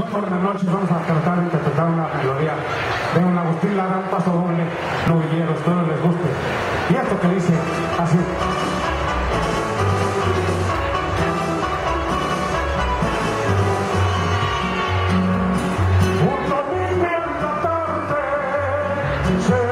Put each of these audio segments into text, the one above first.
Muy buenas noches, vamos a tratar de interpretar una melodía de un Agustín Lara, un paso doble, novillero, espero les guste. Y esto que dice así. Un domingo en la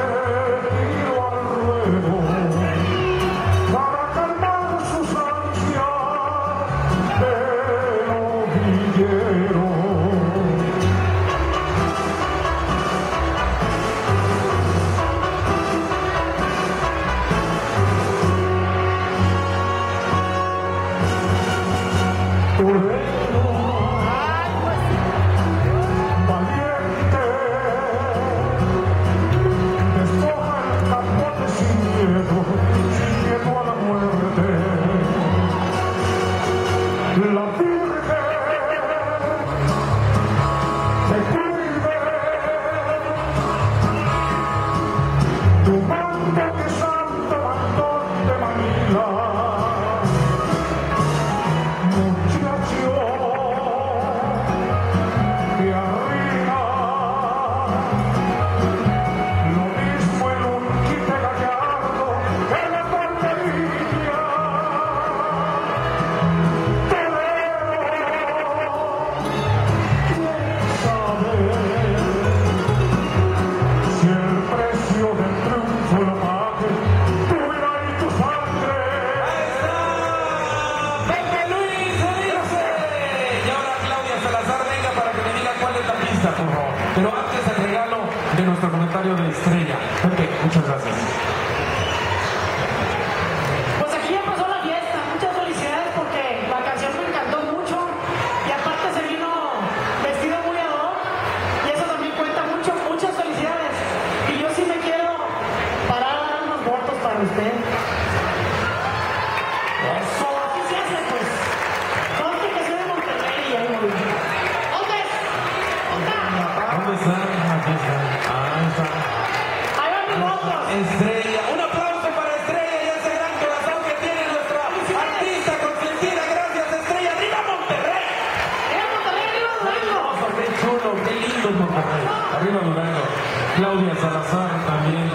Pero antes, el regalo de nuestro comentario de estrella. Pepe, muchas gracias. Arriba Durango. Claudia Salazar también